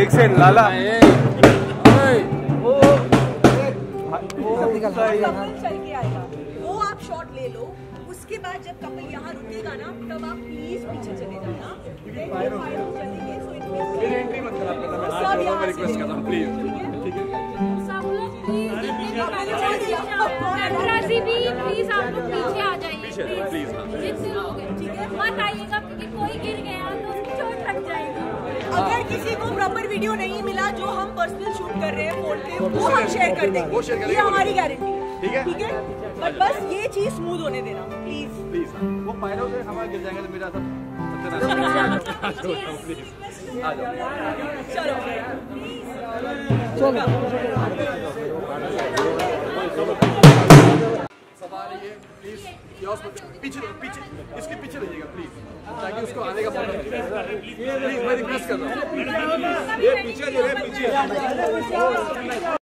एक से लाला। वो आप शॉट ले लो। उसके बाद जब कपल यहाँ रुकेगा ना तब आप प्लीज़ पीछे चले जाना। प्लीज़ आप लोग पीछे आ जाइए प्लीज़ जितने मत आइएगा। को प्रॉपर वीडियो नहीं मिला जो हम पर्सनल शूट कर रहे हैं फ़ोन पे वो हम शेयर कर देंगे। वो ये हमारी। गारंटी ठीक है? ठीक है? बट बस ये चीज़ स्मूथ होने देना। प्लीज़ प्लीज़ वो पायरों से हमारा गिर जाएगा तो मेरा सब जाओ। चलो। प्लीज़ या उसमें पीछे पीछे, इसके पीछे रहिएगा प्लीज़ ताकि उसको आने का मौका प्लीज़ मैं रिक्वेस्ट कर रहा हूँ। ये पीछे जो है, पीछे